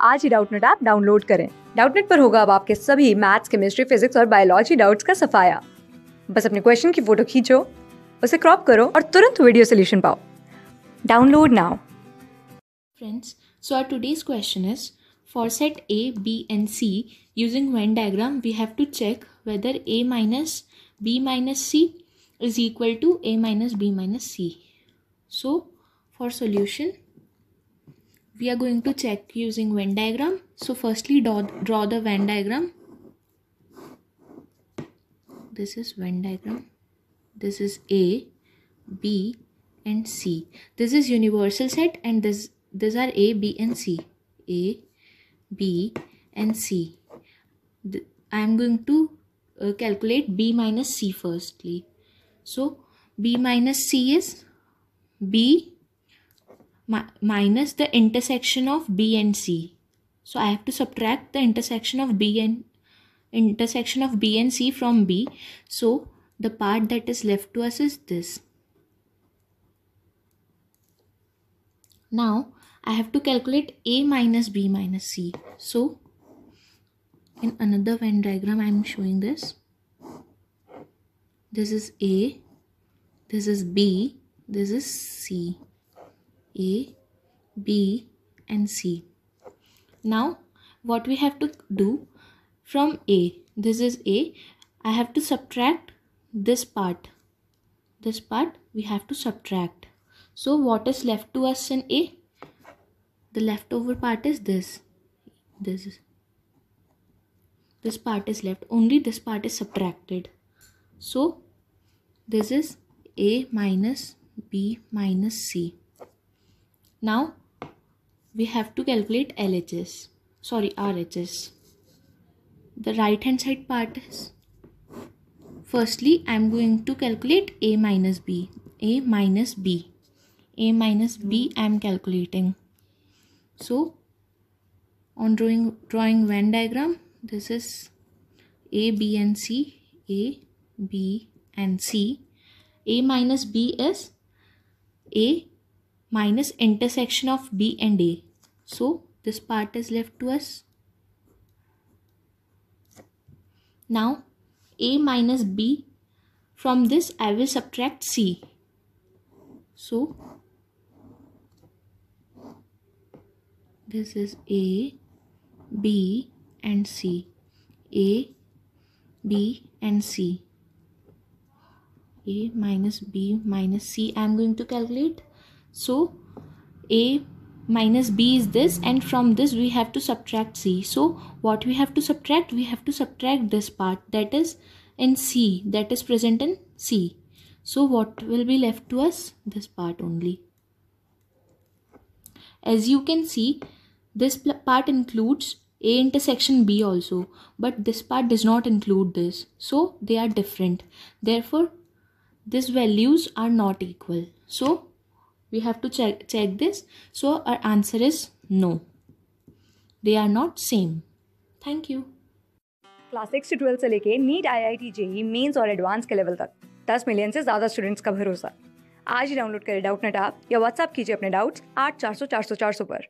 आज ही Doubtnut app download करें। डाउटनेट पर होगा अब आपके सभी मैथ्स केमिस्ट्री फिजिक्स और बायोलॉजी डाउट्स का सफाया। बस अपने क्वेश्चन की फ़ोटो खींचो, उसे क्रॉप करो और तुरंत वीडियो सोल्यूशन पाओ। Download now friends so are today's question is for set A B and C using Venn diagram we have to check whether A minus B minus C is equal to A minus B minus C so for solution we are going to check using Venn diagram. So, firstly, draw, draw the Venn diagram. This is Venn diagram. This is A, B, and C. This is universal set and this these are A, B, and C. A, B, and C. Th- I am going to uh, calculate B minus C firstly. So B minus C is B mi- minus the intersection of B and C. So I have to subtract the intersection of B and intersection of B and C from B. So the part that is left to us is this. Now I have to calculate A minus B minus C. So in another Venn diagram I am showing this. This is A, this is B, this is C. A, B and C. Now what we have to do from A, this is A, I have to subtract this part. This part we have to subtract. So what is left to us in A? The leftover part is this. This is this part is left. Only this part is subtracted. So this is A minus B minus C. Now we have to calculate LHS. Sorry, RHS. The right hand side part is firstly I am going to calculate A minus B. A minus B. A minus B I am calculating. So on drawing drawing Venn diagram, this is A, B and C, A, B and C. A minus B is A minus intersection of B and A. So this part is left to us. Now A minus B from this I will subtract C. So this is A, B and C. A, B and C. A minus B minus C I am going to calculate. So A minus B is this and from this we have to subtract C. So what we have to subtract? We have to subtract this part that is in C that is present in C. So what will be left to us? This part only. As you can see this part includes A intersection B also but this part does not include this. So they are different. Therefore these values are not equal. So we have to check check this. So, our answer is no. They are not same. Thank you. Class six से से लेके NEET I I T JEE Mains और advance के level तक. दस million से ज़्यादा students का भरोसा. आज ही डाउनलोड करें डाउटनेट ऐप या व्हाट्सअप कीजिए अपने डाउट्स आठ चार सौ चार सौ चार सौ पर.